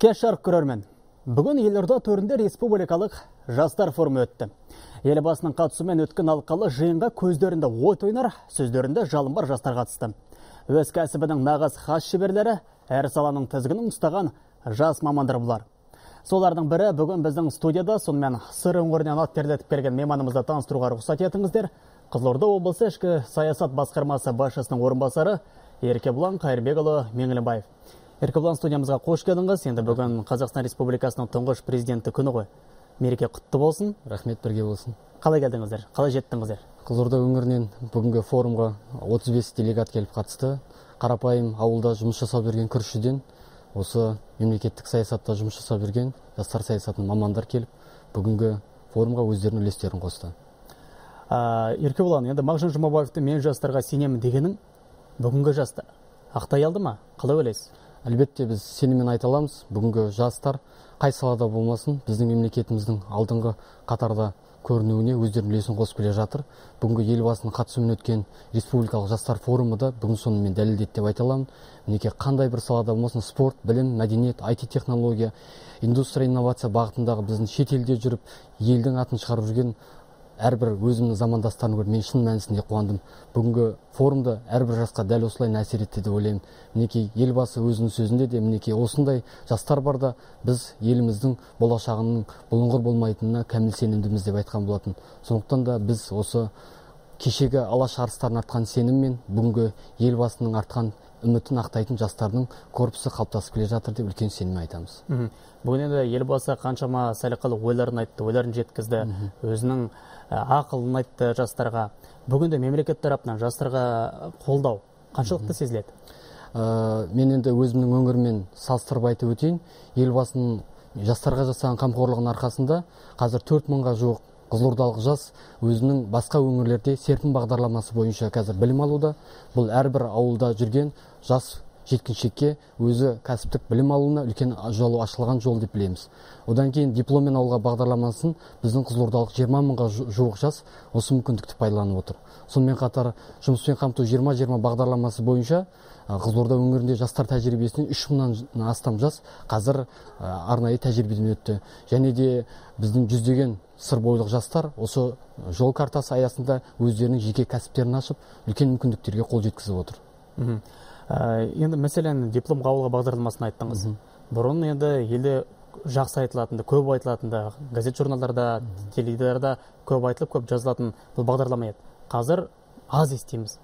кеш жарық көрермен. Бүгін елорда төрінде республикалық жастар форумы өтті. Елбасының қатысуымен өткен алқалы жиынға көздерінде ой тойнар сөздерінде жалын бар жастар қатысты. Өз кәсібінің нағыз хас шеберлері әр саланың тізгінін ұстаған жас мамандар бұлар. Солардың бірі бүгін біздің студияда сонымен сыр өңірінен ат терлетіп келген мейманымызды таныстыруға рұқсат етіңіздер. Қызылорда облысы ішкі саясат басқармасы басшысының орынбасары еркебұлан қайырбекұлы меңлібаев еркебұлан студиямызға қош келдіңіз. Енді бүгін қазақстан республикасының тұңғыш президенті күні ғой. Мереке құтты болсын. Рахмет бірге болсын. Қалай келдіңіздер? Қалай жеттіңіздер? Қызылорда өңірінен бүгінгі форумға 35 делегат келіп қатысты. Қарапайым ауылда жұмыс жасап жүрген күрішшіден осы мемлекеттік саясатта жұмыс жасап жүрген жастар саясатының мамандар келіп бүгінгі форумға өздерінің үлестерін қосты. Еркебұлан енді мағжан жұмабаевты мен жастарға сенемін дегенің бүгінгі жастар ақтай алды ма? Қалай ойлайсыз? Әлбетте біз сеніммен айта аламыз бүгінгі жастар қай салада болмасын біздің мемлекетіміздің алдыңғы қатарда көрінуіне өздерінің үлесін қосып келе жатыр. Бүгінгі елбасының қатысуымен өткен республикалық жастар форумы да бүгін соны мен дәлелдеді деп айта аламын. Мінекей қандай бір салада болмасын спорт білім мәдениет айти технология индустрия инновация бағытындағы біздің шетелде жүріп елдің атын шығарып жүрген әрбір өзімнің замандастарым көріп мен шын мәнісінде қуандым. Бүгінгі форумда әрбір жасқа дәл осылай әсер етті деп ойлаймын. Мінекей елбасы өзінің сөзінде де мінекей осындай жастар барда біз еліміздің болашағының бұлыңғыр болмайтынына кәміл сенімдіміз деп айтқан болатын. Сондықтан да біз осы кешегі алаш арыстарын артқан сеніммен бүгінгі елбасының артқан үмітін ақтайтын жастардың корпусы қалыптасып келе жатыр деп үлкен сеніммен айтамыз. Бүгін енді елбасы қаншама салиқалы ойларын айтты ойларын жеткізді өзінің ақылын айтты жастарға. Бүгінде мемлекет тарапынан жастарға қолдау қаншалықты сезіледі? Ә, мен енді өзімнің өңіріммен салыстырып айтып өтейін. Елбасының жастарға жасаған қамқорлығының арқасында қазір төрт мыңға жуық қызылордалық жас өзінің басқа өңірлерде серпін бағдарламасы бойынша қазір білім алуда. Бұл әрбір ауылда жүрген жас жеткіншекке өзі кәсіптік білім алуына үлкен жол ашылған жол деп білеміз. Одан кейін дипломмен ауылға бағдарламасын біздің қызылордалық жиырма мыңға жуық жас осы мүмкіндікті пайдаланып отыр. Сонымен қатар жұмыспен қамту жиырма жиырма бағдарламасы бойынша қызылорда өңірінде жастар тәжірибесінен үш мыңнан астам жас қазір арнайы тәжірибеден өтті. Және де біздің жүздеген сырбойлық жастар осы жол картасы аясында өздерінің жеке кәсіптерін ашып үлкен мүмкіндіктерге қол жеткізіп отыр. Енді мәселен диплом ауылға бағдарламасын айттыңыз. Бұрын енді елде жақсы айтылатынды көп айтылатынды газет журналдарда теледидарда көп айтылып көп жазылатын бұл бағдарлама еді. Қазір аз естиміз.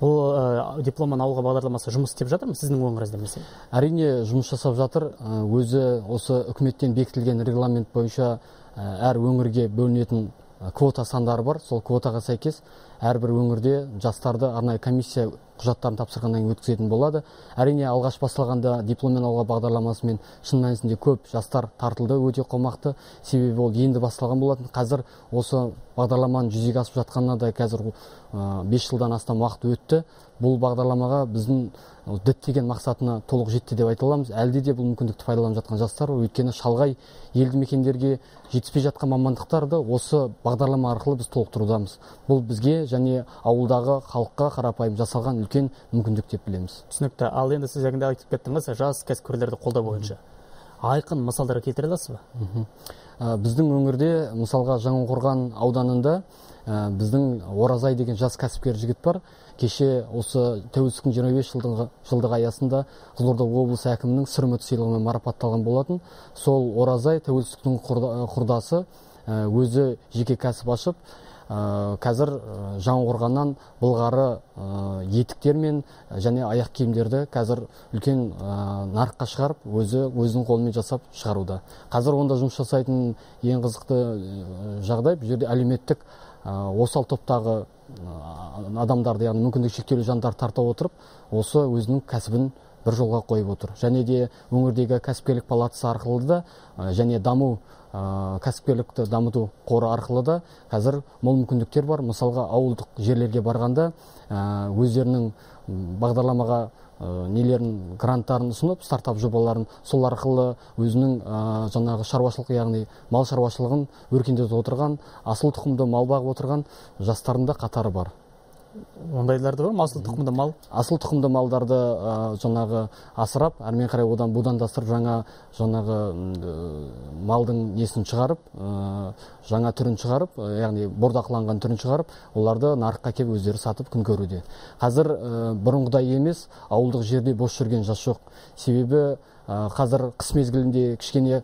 Бұл ә, дипломмен ауылға бағдарламасы жұмыс істеп жатыр ма сіздің өңіріңізде мәселен әрине жұмыс жасап жатыр. Өзі осы үкіметтен бекітілген регламент бойынша әр өңірге бөлінетін квота сандары бар. Сол квотаға сәйкес әрбір өңірде жастарды арнайы комиссия құжаттарын тапсырғаннан кейін өткізетін болады. Әрине алғаш басталғанда дипломмен ауылға бағдарламасымен шын мәнісінде көп жастар тартылды өте қомақты. Себебі ол енді басталған болатын. Қазір осы бағдарламаның жүзеге асып жатқанына да қазір бес жылдан астам уақыт өтті. Бұл бағдарламаға біздің діттеген мақсатына толық жетті деп айта аламыз. Әлде де бұл мүмкіндікті пайдаланып жатқан жастар өйткені шалғай елді мекендерге жетіспей жатқан мамандықтарды осы бағдарлама арқылы біз толықтырудамыз. Бұл бізге және ауылдағы халыққа қарапайым жасалған үлкен мүмкіндік деп білеміз. Түсінікті. Ал енді сіз жаңағыда айтып кеттіңіз жас кәсіпкерлерді қолдау бойынша айқын мысалдар келтіре аласыз ба? Біздің өңірде мысалға жаңақорған ауданында біздің оразай деген жас кәсіпкер жігіт бар. Кеше осы тәуелсіздіктің жиырма бес жылдығы аясында қызылорда облысы әкімінің сыр үміт сыйлығымен марапатталған болатын. Сол оразай тәуелсіздіктің құрдасы өзі жеке кәсіп ашып қазір жаңақорғаннан былғары етіктер мен және аяқ киімдерді қазір үлкен нарыққа шығарып өзі өзінің қолымен жасап шығаруда. Қазір онда жұмыс жасайтын ең қызықты жағдай бұл жерде әлеуметтік осал топтағы адамдарды яғни мүмкіндігі шектеулі жандарды тарта отырып осы өзінің кәсібін бір жолға қойып отыр. Және де өңірдегі кәсіпкерлік палатасы арқылы да және даму кәсіпкерлікті дамыту қоры арқылы да қазір мол мүмкіндіктер бар. Мысалға ауылдық жерлерге барғанда өздерінің бағдарламаға нелерін гранттарын ұсынып стартап жобаларын сол арқылы өзінің жаңағы шаруашылық яғни мал шаруашылығын өркендетіп отырған асыл тұқымды мал бағып отырған жастардың да қатары бар. Ондайлар да бар ма? Асыл тұқымды мал? Асыл тұқымды малдарды ә, жаңағы асырап әрмен қарай одан будандастырып жаңа жаңағы малдың несін шығарып ә, жаңа түрін шығарып яғни бордақыланған түрін шығарып оларды нарыққа келіп өздері сатып күн көруде. Қазір ә, бұрынғыдай емес ауылдық жерде бос жүрген жас жоқ. Себебі қазір қыс мезгілінде кішкене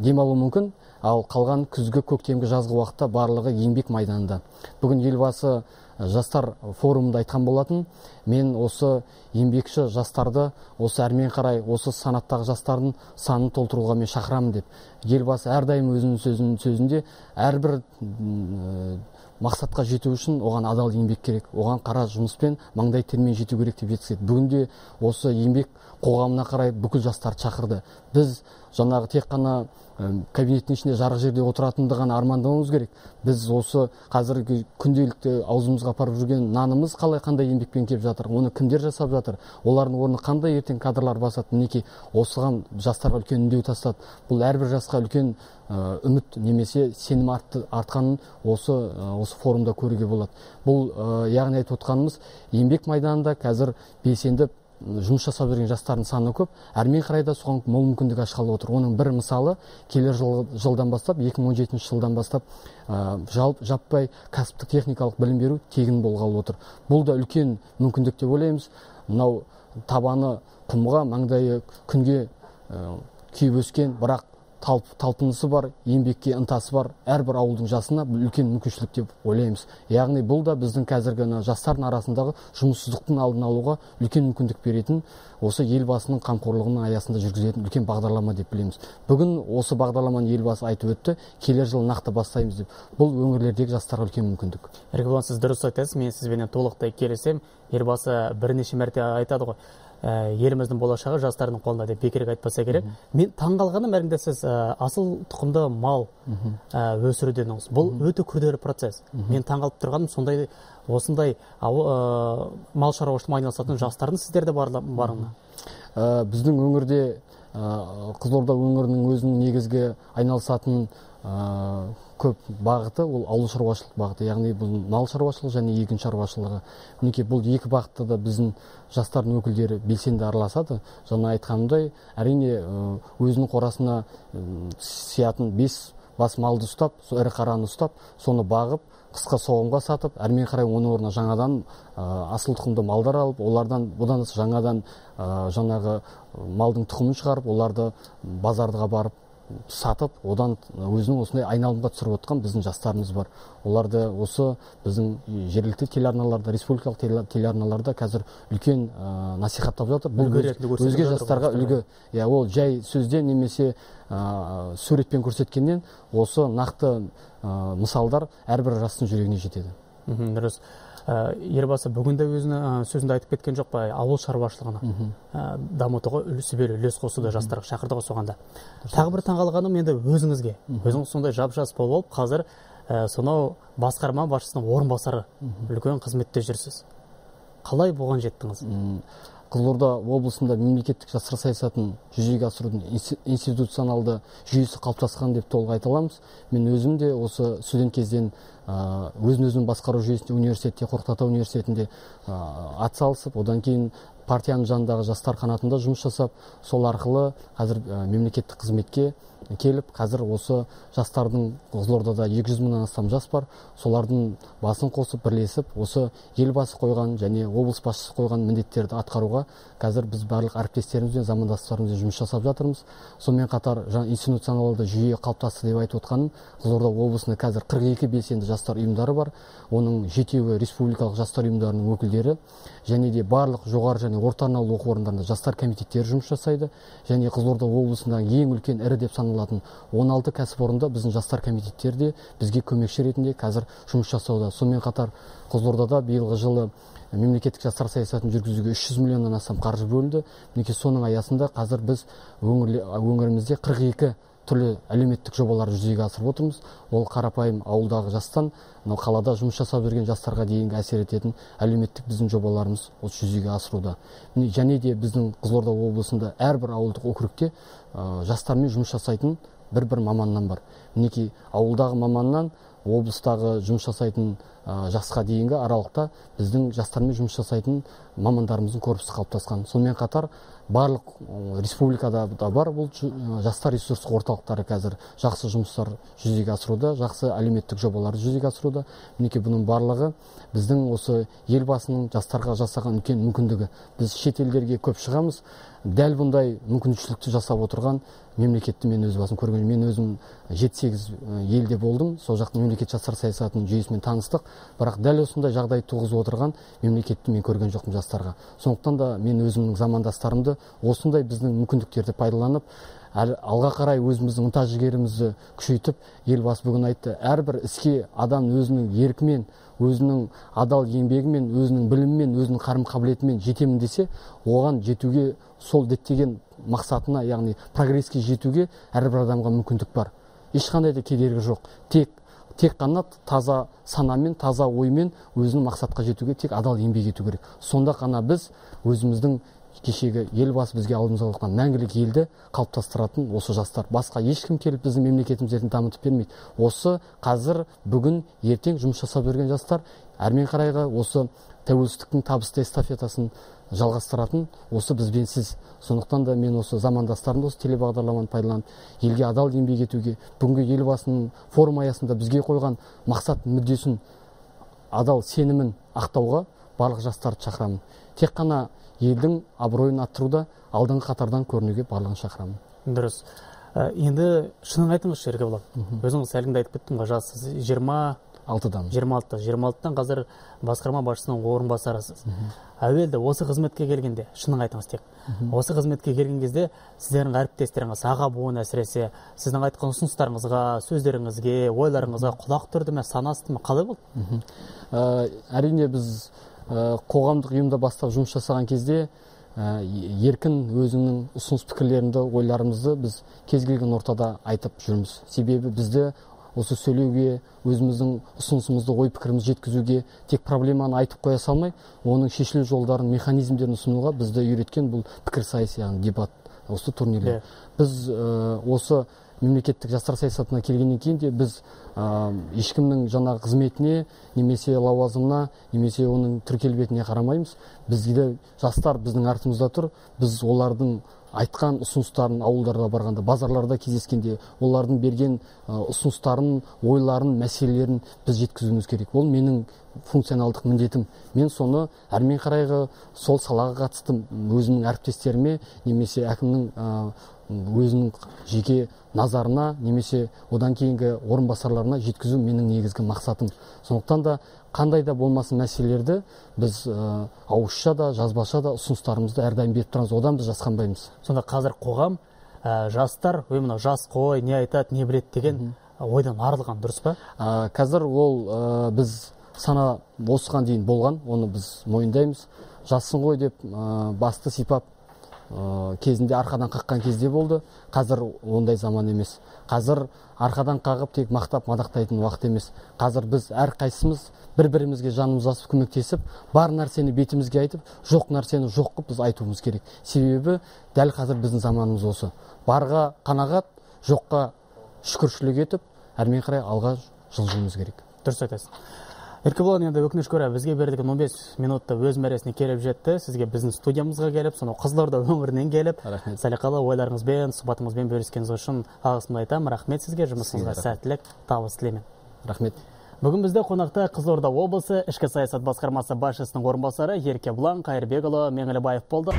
демалу мүмкін. Ал қалған күзгі көктемгі жазғы уақытта барлығы еңбек майданында. Бүгін елбасы жастар форумында айтқан болатын. Мен осы еңбекші жастарды осы әрмен қарай осы санаттағы жастардың санын толтыруға мен шақырамын деп. Елбасы әрдайым өзінің сөзінің сөзінде әрбір мақсатқа жету үшін оған адал еңбек керек оған қара жұмыспен маңдай термен жету керек деп жеткізеді. Бүгінде осы еңбек қоғамына қарай бүкіл жастарды шақырды. Біз жаңағы тек қана кабинеттің ішінде жарық жерде отыратынды ғана армандауымыз керек. Біз осы қазіргі күнделікті аузымызға апарып жүрген нанымыз қалай қандай еңбекпен келіп жатыр оны кімдер жасап жатыр олардың орнына қандай ертең кадрлар басады мінекей осыған жастарға үлкен үндеу тастады. Бұл әрбір жасқа үлкен үміт немесе сенім артты, артқанын осы осы форумда көруге болады. Бұл яғни айтып отқанымыз еңбек майданында қазір белсенді жұмыс жасап жүрген жастардың саны көп. Әрмен қарай да соған мол мүмкіндік ашқалы отыр. Оның бір мысалы келер жыл, жылдан бастап 2017 жылдан бастап ә, жалп, жаппай кәсіптік техникалық білім беру тегін болғалы отыр. Бұл да үлкен мүмкіндік деп ойлаймыз. Мынау табаны құмға маңдайы күнге ә, күйіп өскен бірақ талп, талпынысы бар еңбекке ынтасы бар әрбір ауылдың жасына үлкен мүмкіншілік деп ойлаймыз. Яғни бұл да біздің қазіргі жастардың арасындағы жұмыссыздықтың алдын алуға үлкен мүмкіндік беретін осы елбасының қамқорлығының аясында жүргізілетін үлкен бағдарлама деп білеміз. Бүгін осы бағдарламаны елбасы айтып өтті келер жылы нақты бастаймыз деп. Бұл өңірлердегі жастарға үлкен мүмкіндік. Еркебұлан сіз дұрыс айтасыз мен сізбенен толықтай келісемін елбасы бірнеше мәрте айтады ғой еліміздің болашағы жастардың қолында деп бекерге айтпаса керек. Мен таң қалғаным әлгінде сіз э, асыл тұқымды мал э, өсіру дедіңіз бұл өте күрделі процесс. Мен таң қалып тұрғаным сондай осындай мал шаруашылығымен айналысатын жастардың сіздерде бар ма біздің өңірде қызылорда өңірінің өзінің негізгі айналысатын көп бағыты ол ауыл шаруашылық бағыты яғни бұл мал шаруашылығы және егін шаруашылығы. Мінекей бұл екі бағытта да біздің жастардың өкілдері белсенді араласады. Жаңа айтқанымдай әрине өзінің қорасына сиятын бес бас малды ұстап ірі қараны ұстап соны бағып қысқа соғымға сатып әрмен қарай оның орнына жаңадан ә, асыл тұқымды малдар алып олардан бұдан жаңадан ә, жаңағы малдың тұқымын шығарып оларды базарға барып сатып одан өзінің осындай айналымға түсіріп отқан біздің жастарымыз бар. Оларды осы біздің жергілікті телеарналарда республикалық телеарналарда қазір үлкен ә, насихаттап жатыр. Бұл өзге жастарға үлгі. Иә ол жай сөзде немесе ә, суретпен көрсеткеннен осы нақты ә, мысалдар әрбір жастың жүрегіне жетеді. Дұрыс. Елбасы бүгін де өзінің сөзінде айтып кеткен жоқ па? Ауыл шаруашылығына. Э, дамытуға сүбелі үлес қосуды жастарға шақырды ғой соған да тағы бір таңғалғаным енді өзіңізге. Өзіңіз сондай жап жас болып қазір ә, сонау басқарма басшысының орынбасары үлкен қызметте жүрсіз. Қалай бұған жеттіңіз? Қызылорда облысында мемлекеттік жастар саясатын жүзеге асырудың институционалды жүйесі қалыптасқан деп толық айта аламыз. Мен өзім де осы студент кезден өзін өзін басқару жүйесінде университетте қорқыт ата университетінде атсалысып одан кейін партияның жанындағы жастар қанатында жұмыс жасап сол арқылы қазір мемлекеттік қызметке келіп қазір осы жастардың қызылордада 200 мыңнан астам жас бар. Солардың басын қосып бірлесіп осы елбасы қойған және облыс басшысы қойған міндеттерді атқаруға қазір біз барлық әріптестерімізбен замандастарымызбен жұмыс жасап жатырмыз. Сонымен қатар жаңа институционалды жүйе қалыптасты деп айтып отқаным қызылорда облысында қазір 42 белсенді жастар ұйымдары бар. Оның жетеуі республикалық жастар ұйымдарының өкілдері және де барлық жоғары және орта арнаулы оқу орындарында жастар комитеттері жұмыс жасайды. Және қызылорда облысындағы ең үлкен ірі деп саналатын 16 кәсіпорында біздің жастар комитеттері де бізге көмекші ретінде қазір жұмыс жасауда. Сонымен қатар қызылордада биылғы жылы мемлекеттік жастар саясатын жүргізуге 300 миллионнан астам қаржы бөлінді. Мінекей соның аясында қазір біз өңірімізде 42 түрлі әлеуметтік жобаларды жүзеге асырып отырмыз. Ол қарапайым ауылдағы жастан мынау қалада жұмыс жасап жүрген жастарға дейінгі әсер ететін әлеуметтік біздің жобаларымыз осы жүзеге асыруда. Және де біздің қызылорда облысында әрбір ауылдық округте ә, жастармен жұмыс жасайтын бір бір маманнан бар. Мінекей ауылдағы маманнан облыстағы жұмыс жасайтын жасқа дейінгі аралықта біздің жастармен жұмыс жасайтын мамандарымыздың корпусы қалыптасқан. Сонымен қатар барлық республикада да бар бұл жастар ресурстық орталықтары қазір жақсы жұмыстар жүзеге асыруда жақсы әлеуметтік жобаларды жүзеге асыруда. Мінекей бұның барлығы біздің осы елбасының жастарға жасаған үлкен мүмкіндігі. Біз шетелдерге көп шығамыз. Дәл бұндай мүмкіншілікті жасап отырған мемлекетті мен өз басым көрген мен өзім жеті сегіз елде болдым. Сол жақтың мемлекет жастар саясатының жүйесімен таныстық. Бірақ дәл осындай жағдай туғызып отырған мемлекетті мен көрген жоқпын жастарға. Сондықтан да мен өзімнің замандастарымды осындай біздің мүмкіндіктерді пайдаланып алға қарай өзіміздің ынта жігерімізді күшейтіп елбасы бүгін айтты әрбір іске адам өзінің еркімен өзінің адал еңбегімен өзінің білімімен өзінің қарым қабілетімен жетемін десе оған жетуге сол діттеген мақсатына яғни прогресске жетуге әрбір адамға мүмкіндік бар. Ешқандай да кедергі жоқ. Тек тек қана таза санамен таза оймен өзінің мақсатқа жетуге тек адал еңбек ету керек. Сонда ғана біз өзіміздің кешегі елбасы бізге алдымызға қойған мәңгілік елді қалыптастыратын осы жастар. Басқа ешкім келіп біздің мемлекетімізді дамытып бермейді. Осы қазір бүгін ертең жұмыс жасап жүрген жастар әрмен қарайғы осы тәуелсіздіктің табысты эстафетасын жалғастыратын осы бізбен сіз. Сондықтан да мен осы замандастарымды осы телебағдарламаны пайдаланып елге адал еңбек етуге бүгінгі елбасының форум аясында бізге қойған мақсат мүддесін адал сенімін ақтауға барлық жастарды шақырамын. Тек қана елдің абыройын арттыруда алдыңғы қатардан көрінуге барлығын шақырамын. Дұрыс. Енді шынын айтыңызшы еркебұлан. Өзіңіз әлгінде айтып кеттім ғой жассыз жиырма алтыдан. жиырма алтыда жиырма алтыдан қазір басқарма басшысының орынбасарысыз. Әуелде осы қызметке келгенде шынын айтыңыз тек осы қызметке келген кезде сіздердің әріптестеріңіз аға буын әсіресе сіздің айтқан ұсыныстарыңызға сөздеріңізге ойларыңызға құлақ түрді ме санасты ма қалай болды? Әрине біз қоғамдық ұйымда бастап жұмыс жасаған кезде еркін өзімнің ұсыныс пікірлерімді ойларымызды біз кез келген ортада айтып жүрміз. Себебі бізді осы сөйлеуге өзіміздің ұсынысымызды ой пікірімізді жеткізуге тек проблеманы айтып қоя салмай оның шешілу жолдарын механизмдерін ұсынуға бізді үйреткен бұл пікірсайыс яғни дебат осы турнирлер yeah. біз ә, осы мемлекеттік жастар саясатына келгеннен кейін де біз ә, ешкімнің жаңағы қызметіне немесе лауазымына немесе оның түр келбетіне қарамаймыз. Бізде жастар біздің артымызда тұр. Біз олардың айтқан ұсыныстарын ауылдарда барғанда базарларда кездескенде олардың берген ұсыныстарын ойларын мәселелерін біз жеткізуіміз керек. Ол менің функционалдық міндетім. Мен соны әрмен қарайғы сол салаға қатысты өзімнің әріптестеріме немесе әкімнің өзінің жеке назарына немесе одан кейінгі орынбасарларына жеткізу менің негізгі мақсатым. Сондықтан да қандай да болмасын мәселелерді біз ә, ауызша да жазбаша да ұсыныстарымызды әрдайым беріп тұрамыз. Одан біз жасқанбаймыз. Сонда қазір қоғам ә, жастар ой мынау жас қой не айтады не біледі деген ойдан арылған дұрыс па? Ә, қазір ол ә, біз сана осыған дейін болған оны біз мойындаймыз. Жассың ғой деп ә, басты сипап ә, кезінде арқадан қаққан кезде болды. Қазір ондай заман емес. Қазір арқадан қағып тек мақтап мадақтайтын уақыт емес. Қазір біз әрқайсымыз бір бірімізге жанымыз асып көмектесіп бар нәрсені бетімізге айтып жоқ нәрсені жоқ қылып біз айтуымыз керек. Себебі дәл қазір біздің заманымыз осы. Барға қанағат жоққа шүкіршілік етіп әрмен қарай алға жылжуымыз керек. Дұрыс айтасыз еркебұлан енді өкінішке орай бізге берілген он бес минутта өз мәресіне келіп жетті. Сізге біздің студиямызға келіп сонау қызылорда өңірінен келіп. Рахмет. Салиқалы ойларыңызбен сұхбатыңызбен бөліскеніңіз үшін алғысымды айтамын. Рахмет сізге. Жұмысыңызға сәттілік. Табыс тілеймін. Рахмет. Бүгін бізде қонақта қызылорда облысы ішкі саясат басқармасы басшысының орынбасары еркебұлан қайырбекұлы меңлібаев болды.